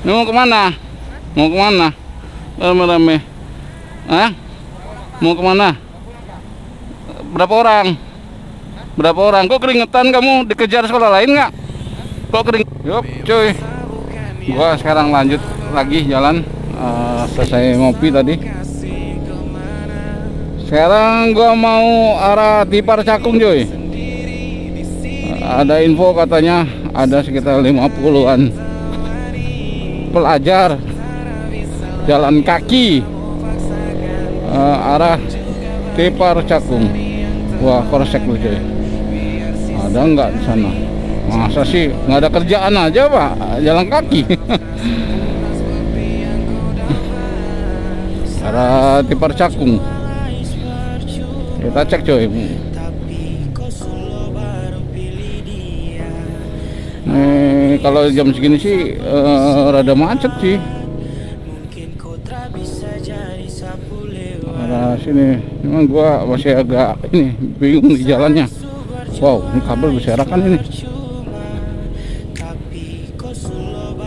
Ini mau ke mana? Mau ke mana? Rame-rame. Hah? Mau ke mana? Berapa orang? Berapa orang? Kok keringetan kamu dikejar sekolah lain nggak? Kok kering? Yup, cuy. Gua sekarang lanjut lagi jalan. Eh, selesai ngopi tadi. Sekarang gua mau arah Tipar Cakung, cuy. Ada info katanya ada sekitar 50-an pelajar jalan kaki eh, arah Tipar Cakung. Wah, korsek lu cuy. Ada nggak di sana? Masa sih nggak ada kerjaan aja pak jalan kaki? arah Tipar Cakung. Kita cek cuy. Kalau jam segini sih eh, rada macet sih. Arah sini, memang gua masih agak ini bingung di jalannya. Wow, ini kabel berserakan ini.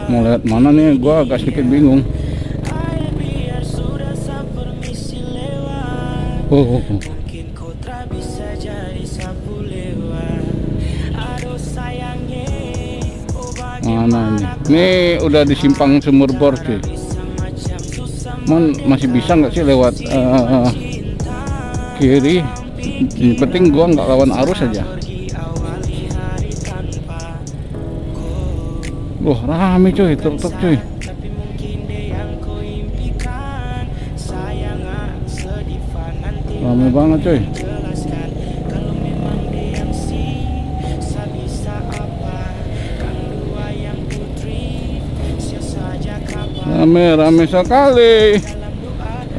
Mau lihat mana nih? Gua agak sedikit bingung. Oh, oh, oh. Mana ini? Ini udah di simpang Sumur Bor cuy. Mon masih bisa nggak sih lewat eh, kiri? Yang penting gua nggak lawan arus aja. Wah rame cuy, truk-truk cuy. Rame banget cuy. Rame, rame sekali.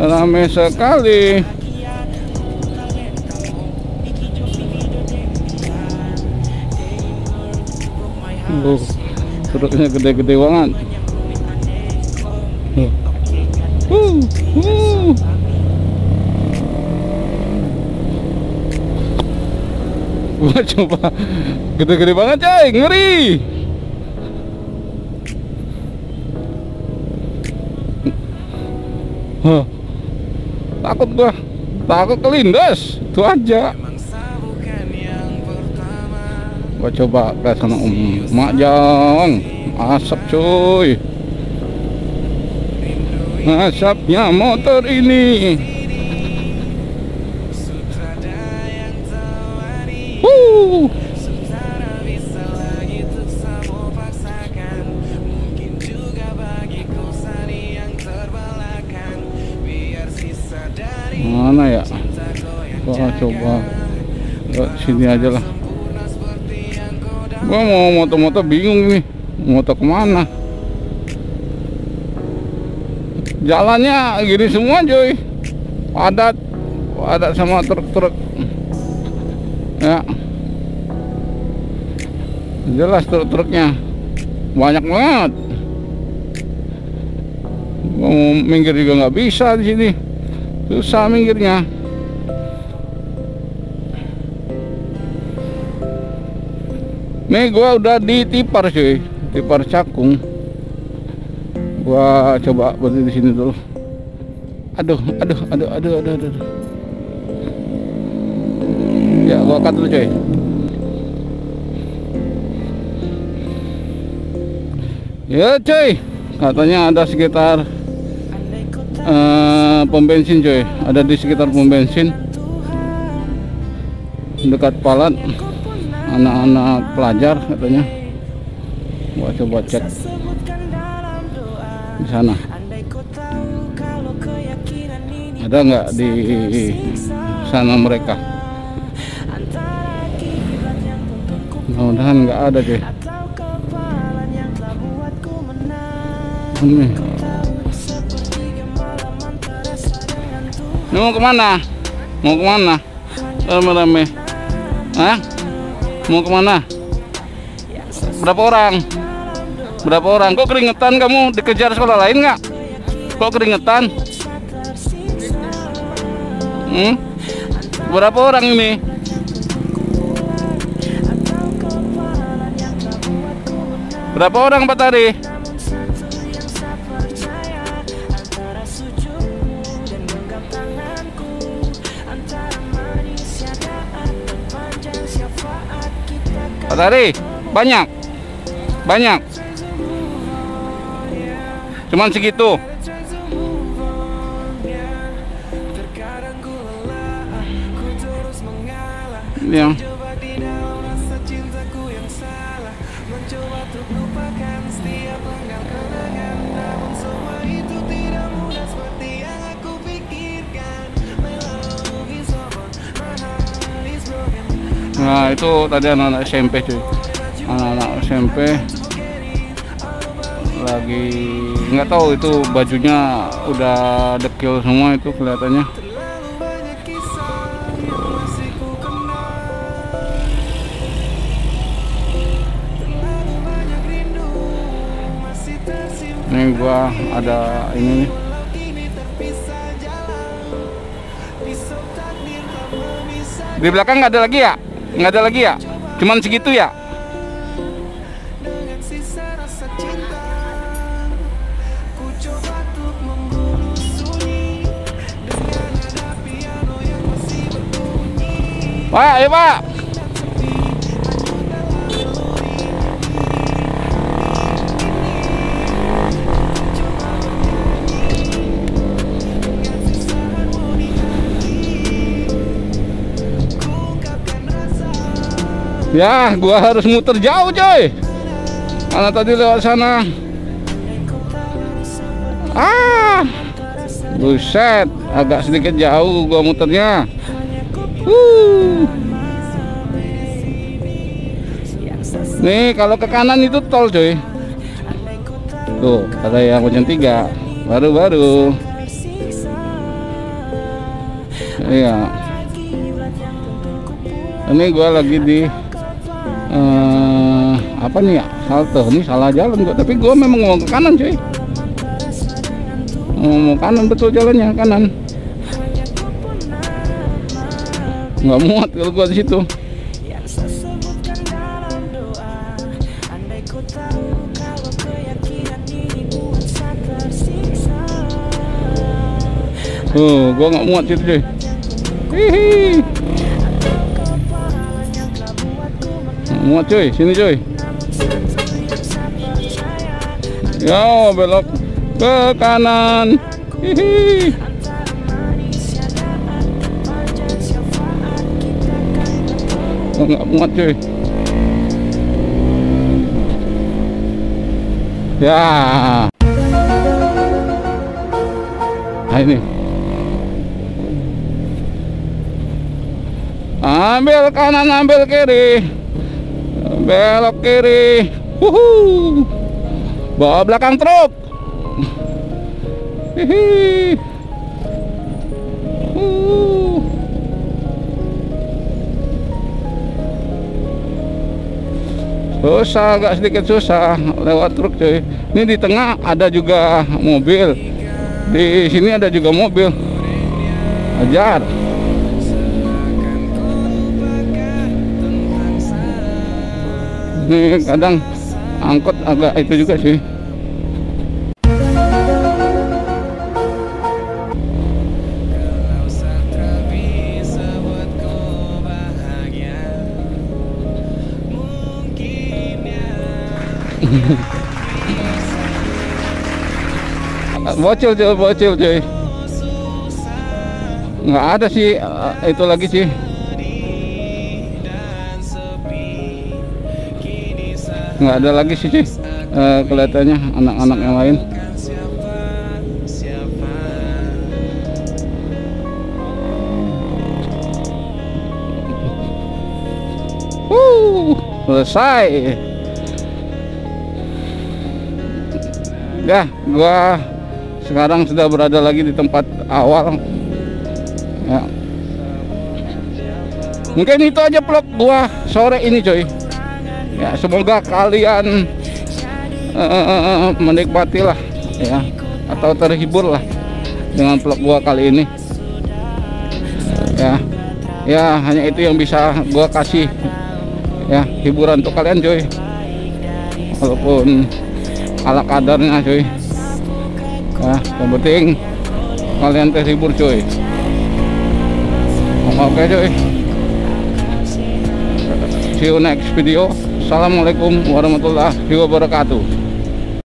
Rame sekali. Oh, truknya gede-gede banget. Uh, uh. Gua coba gede-gede banget coy, ngeri. Takut gua. Takut kelindas. Itu aja. Gua coba ke sana Om Mak Jong. Asap cuy. Asapnya motor ini. Sini aja lah. Gua mau moto-moto bingung nih. Moto ke mana? Jalannya gini semua cuy. Padat. Padat sama truk-truk. Ya. Jelas truk-truknya. Banyak banget. Mau minggir juga nggak bisa di sini susah minggirnya nih gua udah di Tipar cuy Tipar Cakung. Gua coba berhenti di sini dulu. Aduh aduh aduh aduh aduh aduh. Ya gua cut dulu cuy ya cuy katanya ada sekitar eh, pom bensin coy. Ada di sekitar pom bensin. Dekat palat anak-anak pelajar katanya gua coba cek di sana ada nggak di sana mereka mudah-mudahan nggak ada ini Ini mau ke mana? Mau ke mana? Rame-rame. Hah? Mau ke mana? Berapa orang? Berapa orang? Kok keringetan kamu dikejar sekolah lain nggak? Kok keringetan? Hmm? Berapa orang ini? Berapa orang Pak Tari? Pak Tari, banyak. Banyak. Cuman segitu. Yang Nah itu tadi anak-anak SMP cuy. Anak-anak SMP Lagi nggak tahu itu bajunya udah dekil semua itu kelihatannya. Ini gua ada ini nih. Di belakang nggak ada lagi ya? Nggak ada lagi ya? Cuman segitu ya? Pak, ayo Pak. Ya, gua harus muter jauh, coy. Karena tadi lewat sana. Ah. Buset, agak sedikit jauh gua muternya. Uh. Nih, kalau ke kanan itu tol, coy. Tuh, ada yang macam tiga. Baru-baru. Iya. Ini gua lagi di eh apa nih ya? Halte ini salah jalan gua tapi gua memang mau ke kanan cuy. Mau ke kanan betul jalannya kanan. Nggak muat kalau gua di situ. Tuh, gua nggak muat situ cuy. Hihi. Muat cuy, sini cuy. Yo, belok ke kanan. Hihi. Oh, nggak muat cuy. Ya. Nah ini. Ambil kanan, ambil kiri belok kiri. Wuhu. bawa belakang truk. Susah agak sedikit susah lewat truk cuy. Ini di tengah ada juga mobil. Di sini ada juga mobil. Ajar ini kadang angkot agak itu juga sih. Bocil cuy bocil cuy nggak ada sih eh, itu lagi sih nggak ada lagi sih uh, kelihatannya anak-anak yang lain. Selesai. Ya gua sekarang sudah berada lagi di tempat awal. Ya. mungkin itu aja vlog gua sore ini coy ya semoga kalian uh, menikmati lah ya atau terhibur lah dengan vlog gua kali ini. Ya ya hanya itu yang bisa gua kasih ya hiburan untuk kalian cuy. Walaupun ala kadarnya cuy. Ya yang penting kalian terhibur cuy. Oke cuy See you next video. Assalamualaikum warahmatullahi wabarakatuh.